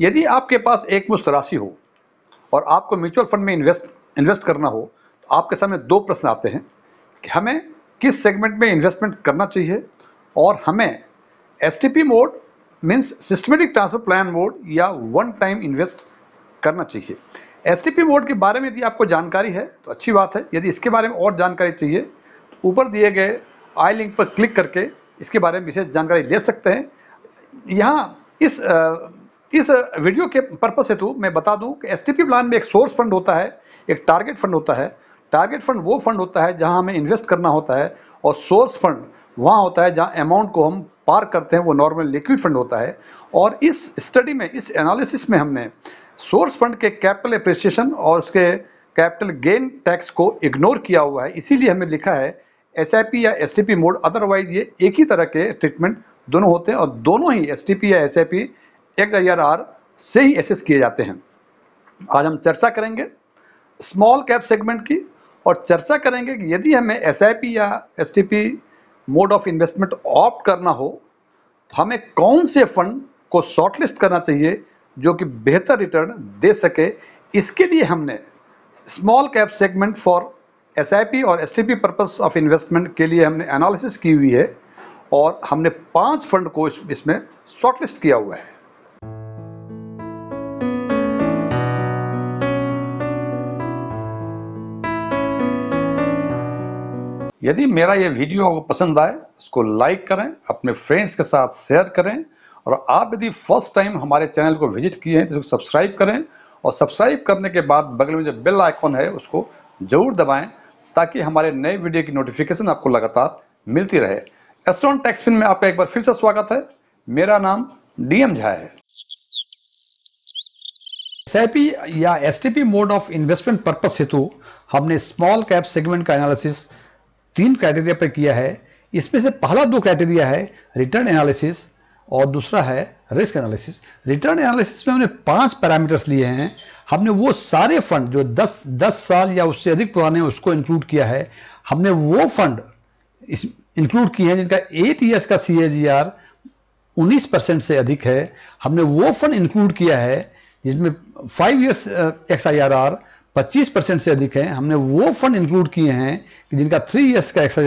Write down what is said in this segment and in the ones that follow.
यदि आपके पास एक मुश्त राशि हो और आपको म्यूचुअल फंड में इन्वेस्ट इन्वेस्ट करना हो तो आपके सामने दो प्रश्न आते हैं कि हमें किस सेगमेंट में इन्वेस्टमेंट करना चाहिए और हमें STP mode means systematic transfer plan mode या वन टाइम इन्वेस्ट करना चाहिए। एसटीपी मोड के बारे में यदि आपको जानकारी है तो अच्छी बात है। यदि इसके बारे में और जानकारी चाहिए तो ऊपर दिए गए आई लिंक पर क्लिक करके इसके बारे में विशेष जानकारी ले सकते हैं। यहाँ इस इस वीडियो के पर्पस हेतु मैं बता दूँ कि एसटीपी प्लान में एक सोर्स फंड होता है, एक टारगेट फंड होता है। टारगेट फंड वो फंड होता है जहाँ हमें इन्वेस्ट करना होता है और सोर्स फंड वहाँ होता है जहाँ अमाउंट को हम पार करते हैं, वो नॉर्मल लिक्विड फंड होता है। और इस स्टडी में, इस एनालिसिस में हमने सोर्स फंड के कैपिटल अप्रिसिएशन और उसके कैपिटल गेन टैक्स को इग्नोर किया हुआ है। इसीलिए हमें लिखा है एसआईपी या एसटीपी मोड अदरवाइज़ ये एक ही तरह के ट्रीटमेंट दोनों होते हैं और दोनों ही एसटीपी या SIP X I R R से ही एसेस किए जाते हैं। आज हम चर्चा करेंगे स्मॉल कैप सेगमेंट की और चर्चा करेंगे कि यदि हमें एसआईपी या STP mode of investment opt करना हो तो हमें कौन से फंड को शॉर्टलिस्ट करना चाहिए जो कि बेहतर रिटर्न दे सके? इसके लिए हमने small cap segment for SIP और एस पर्पस ऑफ़ इन्वेस्टमेंट के लिए हमने एनालिसिस की हुई है और हमने पाँच फंड को इसमें शॉर्टलिस्ट किया हुआ है। यदि मेरा ये वीडियो पसंद आए उसको लाइक करें, अपने फ्रेंड्स के साथ शेयर करें, और आप यदि फ़र्स्ट टाइम हमारे चैनल को विज़िट किए हैं तो उसको सब्सक्राइब करें, और सब्सक्राइब करने के बाद बगल में जो बेल आइकॉन है, उसको ज़रूर दबाएँ, ताकि हमारे नए वीडियो की नोटिफिकेशन आपको लगातार मिलती रहे। एस्ट्रॉन टैक्सपिन में आपका एक बार फिर से स्वागत है। मेरा नाम डीएम झा है। एस या S mode of investment purpose हेतु हमने स्मॉल कैप सेगमेंट का एनालिसिस तीन क्राइटेरिया पर किया है। इसमें से पहला दो क्राइटेरिया है रिटर्न एनालिसिस और दूसरा है रिस्क एनालिसिस रिटर्न एनालिसिस में हमने पाँच पैरामीटर्स लिए हैं। हमने वो सारे फंड जो 10 10 साल या उससे अधिक पुराने उसको इंक्लूड किया है। हमने वो फंड इस इंक्लूड किए हैं जिनका एट ईयर्स का सी एज आर उन्नीस परसेंट से अधिक है। हमने वो फंड इंक्लूड किया है जिसमें five years X I R R 25 percent से अधिक है। हमने वो फंड इंक्लूड किए हैं कि जिनका थ्री ईयर्स का एक्स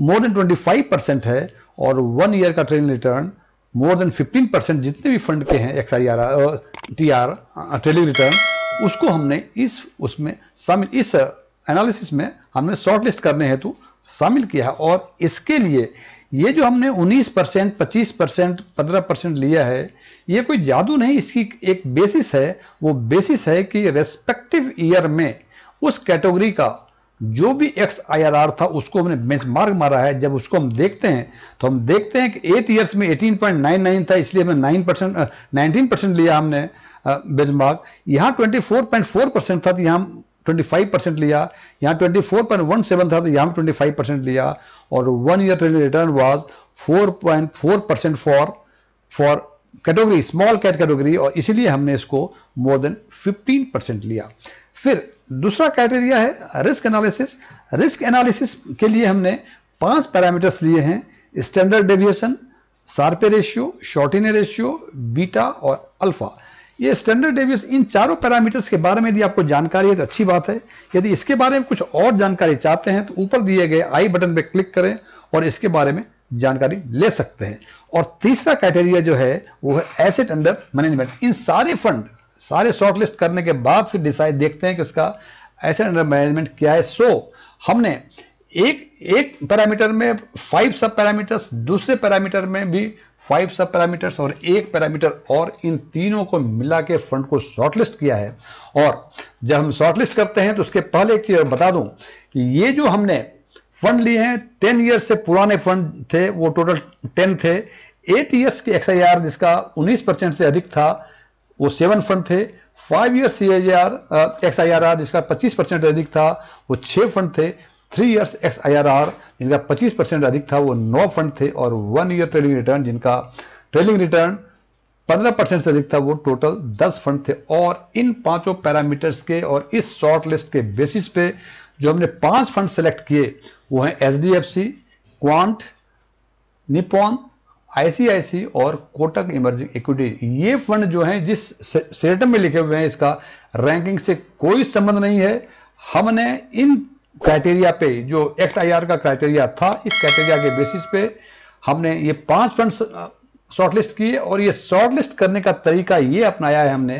मोर देन 25 परसेंट है और वन ईयर का trailing return more than 15 percent जितने भी फंड के हैं X I R T R trailing return उसको हमने इस, उसमें शामिल, इस एनालिसिस में हमने शॉर्ट लिस्ट करने हेतु शामिल किया है। और इसके लिए ये जो हमने 19 परसेंट, पच्चीस परसेंट, पंद्रह परसेंट लिया है, ये कोई जादू नहीं, इसकी एक बेसिस है। वो बेसिस है कि रेस्पेक्टिव ईयर में उस कैटेगरी का जो भी एक्स आईआरआर था, उसको हमने बेंच मार्क मारा है। जब उसको हम देखते हैं तो हम देखते हैं कि एट ईयर्स में 18.99 था, इसलिए हमें नाइन परसेंट नाइनटीन परसेंट लिया हमने बेंच मार्क यहाँ ट्वेंटी परसेंट था तो यहाँ 25 परसेंट लिया, यहाँ 24.17 था तो यहाँ 25 परसेंट लिया, और one year return was 4.4 percent for for category small cap category और इसीलिए हमने इसको मोर देन 15 परसेंट लिया। फिर दूसरा क्राइटेरिया है रिस्क एनालिसिस रिस्क एनालिसिस के लिए हमने पाँच पैरामीटर्स लिए हैं standard deviation Sharpe ratio Sortino ratio beta और अल्फ़ा ये स्टैंडर्ड डेविएशन इन चारों पैरामीटर्स के बारे में यदि आपको जानकारी है तो अच्छी बात है। यदि इसके बारे में कुछ और जानकारी चाहते हैं तो ऊपर दिए गए आई बटन पर क्लिक करें और इसके बारे में जानकारी ले सकते हैं। और तीसरा क्राइटेरिया जो है, वो है एसेट अंडर मैनेजमेंट इन सारे फंड सारे शॉर्टलिस्ट करने के बाद फिर डिसाइड देखते हैं कि उसका एसेट अंडर मैनेजमेंट क्या है। सो हमने एक एक पैरामीटर में फाइव सब पैरामीटर्स दूसरे पैरामीटर में भी फाइव सब पैरामीटर्स और एक पैरामीटर और इन तीनों को मिला के फंड को शॉर्टलिस्ट किया है। और जब हम शॉर्टलिस्ट करते हैं तो उसके पहले एक चीज़ बता दूँ कि ये जो हमने फंड लिए हैं टेन ईयर्स से पुराने फंड थे, वो टोटल टेन थे। एट ईयर्स के एक्स जिसका उन्नीस परसेंट से अधिक था, वो सेवन फंड थे। Five year C I R X I R R जिसका पच्चीस परसेंट अधिक था, वो छः फंड थे। Three years X I R R जिनका 25 परसेंट अधिक था, वो नौ फंड थे और वन ईयर ट्रेलिंग रिटर्न जिनका ट्रेलिंग रिटर्न 15 परसेंट से अधिक था, वो टोटल 10 फंड थे। और इन पाँचों पैरामीटर्स के और इस शॉर्ट लिस्ट के बेसिस पे जो हमने पाँच फंड सेलेक्ट किए, वो हैं H D F C Quant Nippon ICIC और कोटक इमर्जिंग इक्विटी ये फंड जो हैं, जिस सेटम में लिखे हुए हैं, इसका रैंकिंग से कोई संबंध नहीं है। हमने इन क्राइटेरिया पे, जो एक्स आई आर का क्राइटेरिया था, इस क्राइटेरिया के बेसिस पे हमने ये पाँच फंड शॉर्टलिस्ट किए और ये शॉर्टलिस्ट करने का तरीका ये अपनाया है हमने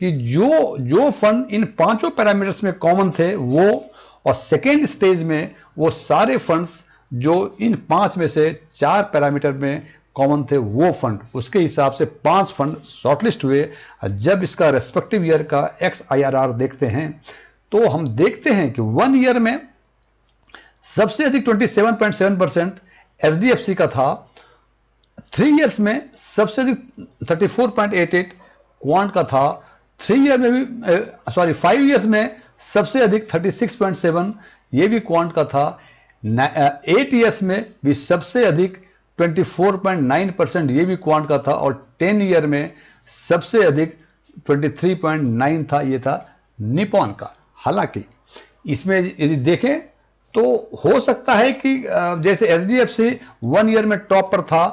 कि जो जो फंड इन पाँचों पैरामीटर्स में कॉमन थे, वो और सेकेंड स्टेज में वो सारे फंड्स जो इन पाँच में से चार पैरामीटर में कॉमन थे, वो फंड उसके हिसाब से पाँच फंड शॉर्टलिस्ट हुए। जब इसका रेस्पेक्टिव ईयर का एक्स आईआरआर देखते हैं तो हम देखते हैं कि वन ईयर में सबसे अधिक 27.7 परसेंट एच का था। थ्री इयर्स में सबसे अधिक 34.88 क्वांट का था। थ्री ईयर में भी सॉरी फाइव इयर्स में सबसे अधिक 36.7 ये भी क्वांट का था। एट इयर्स में भी सबसे अधिक 24.9 परसेंट ये भी क्वांट का था और टेन ईयर में सबसे अधिक 23.9 था, ये था निपॉन का। हालाँकि, इसमें यदि देखें तो हो सकता है कि जैसे H D F C one year में टॉप पर था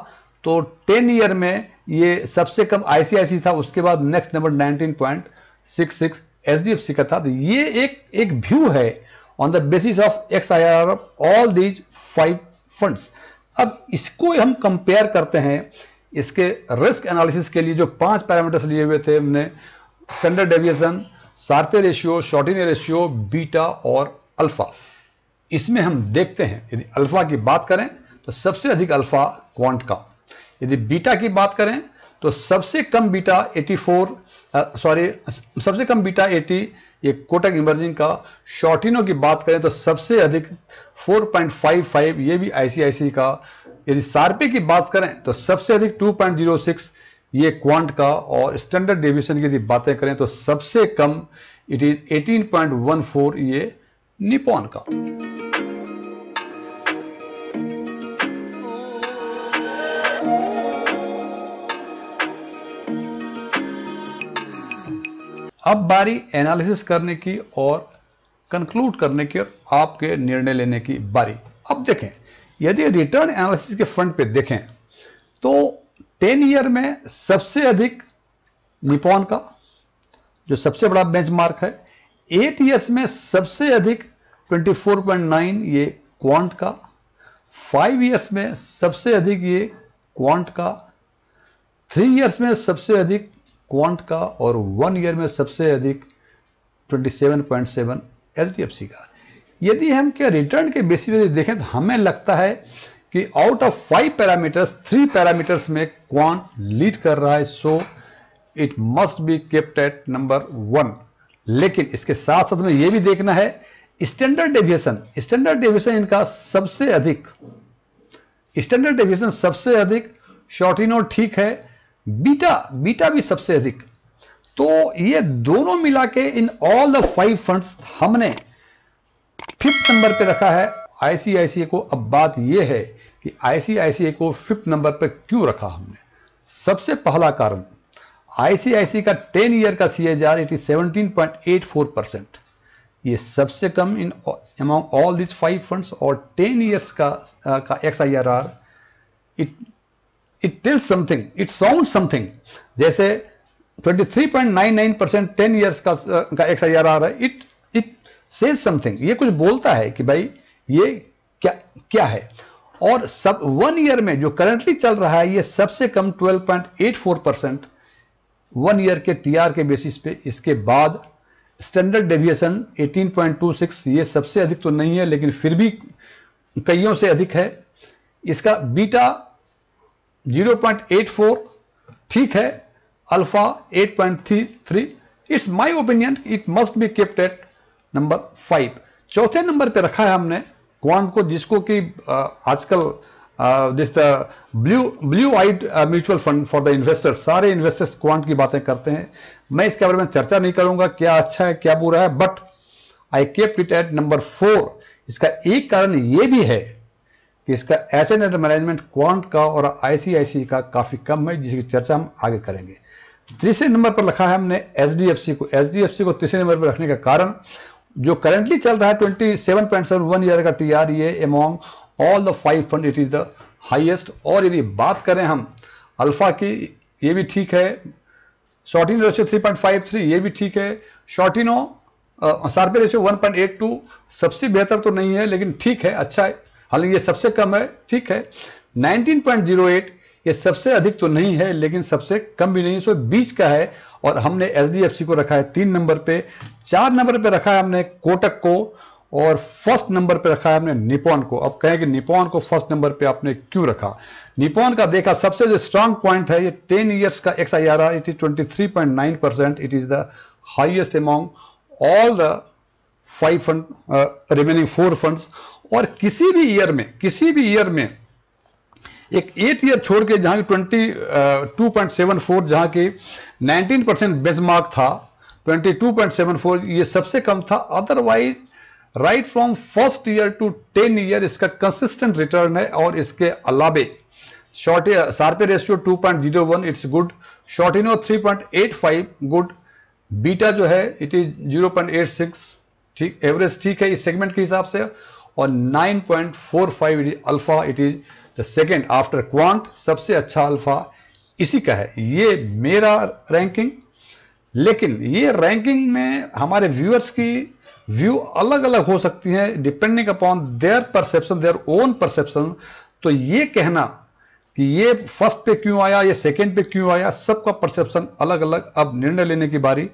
तो टेन ईयर में ये सबसे कम आईसीआईसी था, उसके बाद नेक्स्ट नंबर 19.66 एचडीएफसी का था। तो ये एक एक व्यू है on the basis of X I R of all these five funds अब इसको हम कंपेयर करते हैं, इसके रिस्क एनालिसिस के लिए जो पाँच पैरामीटर्स लिए हुए थे हमने standard deviation sharpe ratio sortino ratio, beta और अल्फ़ा। इसमें हम देखते हैं, यदि अल्फ़ा की बात करें तो सबसे अधिक अल्फ़ा क्वांट का। यदि बीटा की बात करें तो सबसे कम बीटा 84 सॉरी, सबसे कम बीटा 80 ये कोटक इमर्जिंग का। शॉर्टिनो की बात करें तो सबसे अधिक 4.55 ये भी आईसीआईसी का। यदि सार्पे की बात करें तो सबसे अधिक 2.06 ये क्वांट का और स्टैंडर्ड डेविएशन की यदि बातें करें तो सबसे कम इट इज़ 18.14 ये निपॉन का। अब बारी एनालिसिस करने की और कंक्लूड करने की और आपके निर्णय लेने की बारी। अब देखें, यदि रिटर्न एनालिसिस के फ्रंट पे देखें तो टेन ईयर में सबसे अधिक निपॉन का, जो सबसे बड़ा बेंचमार्क है एट ईयर्स में सबसे अधिक 24.9 ये क्वांट का फाइव ईयर्स में सबसे अधिक ये क्वांट का थ्री ईयर्स में सबसे अधिक क्वांट का और वन ईयर में सबसे अधिक 27.7 एच डी एफ़ सी का। यदि हम क्या रिटर्न के बेसिस देखें तो हमें लगता है कि out of five parameters three parameters में कौन लीड कर रहा है? So it must be kept at number one लेकिन इसके साथ साथ में यह भी देखना है स्टैंडर्ड डेविएशन स्टैंडर्ड डेविएशन इनका सबसे अधिक स्टैंडर्ड डेविएशन सबसे अधिक शॉर्टिनो ठीक है बीटा बीटा भी सबसे अधिक। तो ये दोनों मिला के in all the five funds हमने फिफ्थ नंबर पे रखा है। आईसीआईसीआई को अब बात यह है कि आईसीआईसीआई को फिफ्थ नंबर पर क्यों रखा हमने? सबसे पहला कारण आईसीआईसी का टेन ईयर का C H R it is seventeen point percent ये सबसे कम in among all this five funds और टेन ईयर्स का का X I R R it it tell something it sound something जैसे 23.99 परसेंट टेन ईयर्स का का X I R R है it it says something ये कुछ बोलता है कि भाई, ये क्या क्या है? और सब वन ईयर में जो करंटली चल रहा है, ये सबसे कम 12.84 परसेंट वन ईयर के टीआर के बेसिस पे। इसके बाद स्टैंडर्ड डेविएशन 18.26 ये सबसे अधिक तो नहीं है, लेकिन फिर भी कईयों से अधिक है। इसका बीटा 0.84 ठीक है alpha 8.33 it's my opinion, it must be kept at number five. चौथे नंबर पे रखा है हमने क्वांट को जिसको कि आजकल this the blue blue eyed mutual fund for the investor सारे इन्वेस्टर्स क्वांट की बातें करते हैं। मैं इसके बारे में चर्चा नहीं करूँगा, क्या अच्छा है, क्या बुरा है but I kept it at number four इसका एक कारण ये भी है कि इसका एसेट अंडर मैनेजमेंट क्वांट का और आईसीआईसी का काफ़ी कम है, जिसकी चर्चा हम आगे करेंगे। तीसरे नंबर पर रखा है हमने एचडीएफसी को। एच को तीसरे नंबर पर रखने का कारण जो करंटली चल रहा है twenty seven point seven one year का टी आर ये among all the five fund it is the highest और यदि बात करें हम अल्फ़ा की, ये भी ठीक है। शॉर्टिन रेशियो 3.53 ये भी ठीक है। शॉर्टिनो सार्पे रेशियो 1.82 सबसे बेहतर तो नहीं है, लेकिन ठीक है अच्छा है। हालाँकि ये सबसे कम है, ठीक है। 19.08 ये सबसे अधिक तो नहीं है, लेकिन सबसे कम भी नहीं सो, बीच का है और हमने एच को रखा है तीन नंबर पे, चार नंबर पे रखा है हमने कोटक को, और फ़र्स्ट नंबर पे रखा है हमने निपॉन को। अब कहें कि निपॉन को फ़र्स्ट नंबर पे आपने क्यों रखा? निपॉन का देखा सबसे जो स्ट्रांग पॉइंट है, ये टेन ईयर्स का X I R R it is twenty three point nine percent it is the highest among all the five fund remaining four funds और किसी भी ईयर में, किसी भी ईयर में एक एट ईयर छोड़ के जहाँ की twenty two point seven four जहाँ की नाइनटीन परसेंट बेंचमार्क था twenty two point seven four ये सबसे कम था। Otherwise right from first year to ten year इसका कंसिस्टेंट रिटर्न है और इसके अलावे short sharpe ratio 2.01 it's good sortino 3.85 good beta जो है इट इज़ 0.86 ठीक एवरेज ठीक है इस सेगमेंट के हिसाब से। और 9.45 alpha it is the second after quant सबसे अच्छा अल्फ़ा इसी का है। ये मेरा रैंकिंग लेकिन ये रैंकिंग में हमारे व्यूअर्स की व्यू अलग अलग हो सकती है depending upon their perception their own perception तो ये कहना कि ये फ़र्स्ट पे क्यों आया, ये सेकंड पे क्यों आया, सबका परसेप्शन अलग अलग अब निर्णय लेने की बारी।